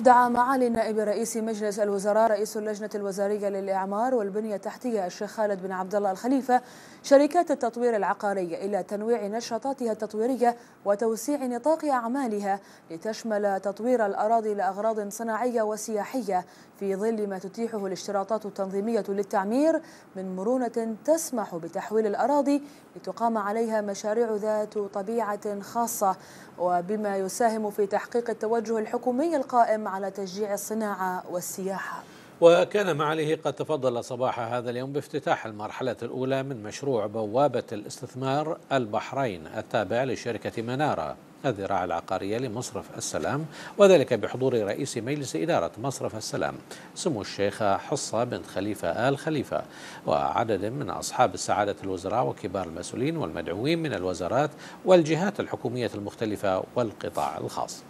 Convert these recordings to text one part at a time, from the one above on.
دعا معالي نائب رئيس مجلس الوزراء رئيس اللجنة الوزارية للإعمار والبنية التحتية الشيخ خالد بن عبد الله الخليفة شركات التطوير العقاري إلى تنويع نشاطاتها التطويرية وتوسيع نطاق أعمالها لتشمل تطوير الأراضي لأغراض صناعية وسياحية في ظل ما تتيحه الاشتراطات التنظيمية للتعمير من مرونة تسمح بتحويل الأراضي لتقام عليها مشاريع ذات طبيعة خاصة وبما يساهم في تحقيق التوجه الحكومي القائم على تشجيع الصناعة والسياحة. وكان معاليه قد تفضل صباح هذا اليوم بافتتاح المرحلة الأولى من مشروع بوابة الاستثمار البحرين التابع لشركة منارة. الذراع العقارية لمصرف السلام وذلك بحضور رئيس مجلس إدارة مصرف السلام سمو الشيخ حصة بن خليفة آل خليفة. وعدد من أصحاب السعادة الوزراء وكبار المسؤولين والمدعوين من الوزارات والجهات الحكومية المختلفة والقطاع الخاص.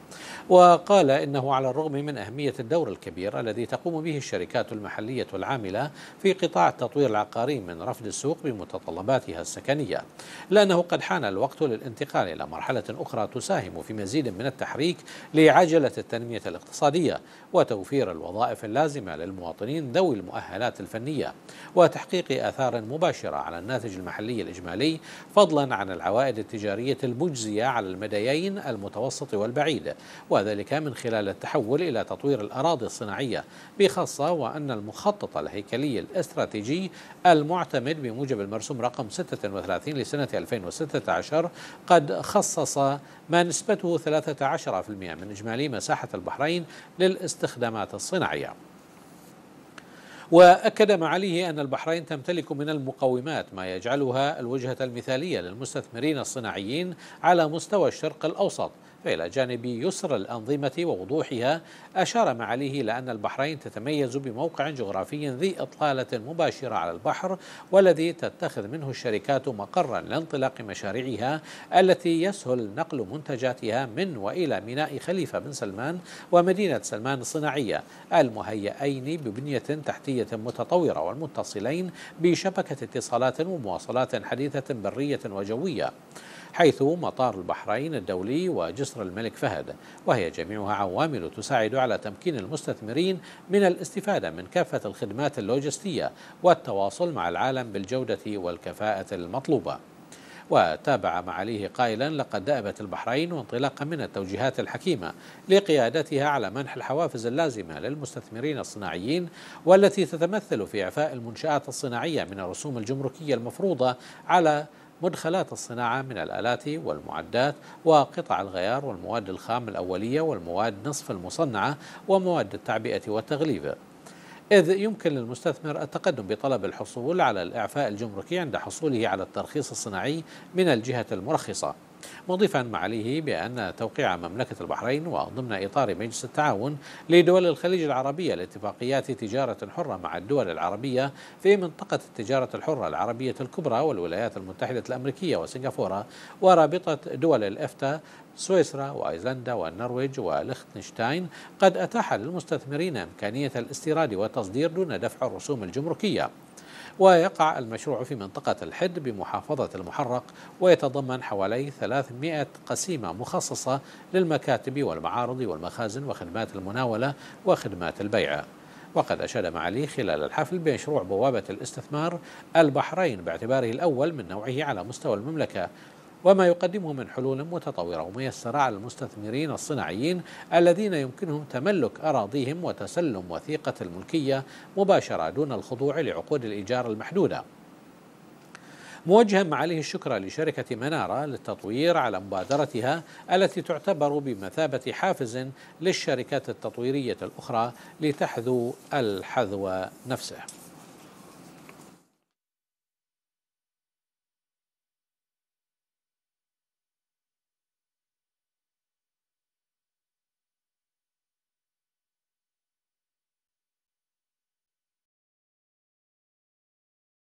وقال إنه على الرغم من أهمية الدور الكبير الذي تقوم به الشركات المحلية العاملة في قطاع التطوير العقاري من رفض السوق بمتطلباتها السكنية لأنه قد حان الوقت للانتقال إلى مرحلة أخرى تساهم في مزيد من التحريك لعجلة التنمية الاقتصادية وتوفير الوظائف اللازمة للمواطنين ذوي المؤهلات الفنية وتحقيق آثار مباشرة على الناتج المحلي الإجمالي فضلا عن العوائد التجارية المجزية على المديين المتوسط والبعيد وذلك من خلال التحول إلى تطوير الأراضي الصناعية بخاصة وأن المخطط الهيكلي الاستراتيجي المعتمد بموجب المرسوم رقم 36 لسنة 2016 قد خصص ما نسبته 13% من إجمالي مساحة البحرين للاستخدامات الصناعية. وأكد معاليه أن البحرين تمتلك من المقومات ما يجعلها الوجهة المثالية للمستثمرين الصناعيين على مستوى الشرق الأوسط فإلى جانب يسر الأنظمة ووضوحها أشار معاليه إلى أن البحرين تتميز بموقع جغرافي ذي إطلالة مباشرة على البحر والذي تتخذ منه الشركات مقرا لانطلاق مشاريعها التي يسهل نقل منتجاتها من وإلى ميناء خليفة بن سلمان ومدينة سلمان الصناعية المهيئين ببنية تحتية متطورة والمتصلين بشبكة اتصالات ومواصلات حديثة برية وجوية. حيث مطار البحرين الدولي وجسر الملك فهد وهي جميعها عوامل تساعد على تمكين المستثمرين من الاستفادة من كافة الخدمات اللوجستية والتواصل مع العالم بالجودة والكفاءة المطلوبة. وتابع معاليه قائلا لقد دأبت البحرين وانطلاقا من التوجيهات الحكيمة لقيادتها على منح الحوافز اللازمة للمستثمرين الصناعيين والتي تتمثل في إعفاء المنشآت الصناعية من الرسوم الجمركية المفروضة على مدخلات الصناعة من الآلات والمعدات وقطع الغيار والمواد الخام الأولية والمواد نصف المصنعة ومواد التعبئة والتغليف إذ يمكن للمستثمر التقدم بطلب الحصول على الإعفاء الجمركي عند حصوله على الترخيص الصناعي من الجهة المرخصة. مضيفا معاليه بأن توقيع مملكة البحرين وضمن إطار مجلس التعاون لدول الخليج العربية لاتفاقيات تجارة حرة مع الدول العربية في منطقة التجارة الحرة العربية الكبرى والولايات المتحدة الأمريكية وسنغافورة ورابطة دول الإفتا سويسرا وأيسلندا والنرويج وليختنشتاين قد أتاح للمستثمرين إمكانية الاستيراد والتصدير دون دفع الرسوم الجمركية. ويقع المشروع في منطقة الحد بمحافظة المحرق ويتضمن حوالي 300 قسيمة مخصصة للمكاتب والمعارض والمخازن وخدمات المناولة وخدمات البيع. وقد أشاد معالي خلال الحفل بمشروع بوابة الاستثمار البحرين باعتباره الأول من نوعه على مستوى المملكة وما يقدمه من حلول متطورة وميسرة على المستثمرين الصناعيين الذين يمكنهم تملك أراضيهم وتسلم وثيقة الملكية مباشرة دون الخضوع لعقود الإيجار المحدودة. موجها معاليه الشكر لشركة منارة للتطوير على مبادرتها التي تعتبر بمثابة حافز للشركات التطويرية الأخرى لتحذو الحذو نفسه.